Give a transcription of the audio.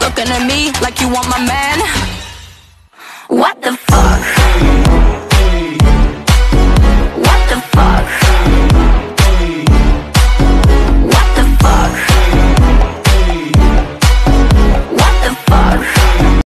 Looking at me like you want my man. What the fuck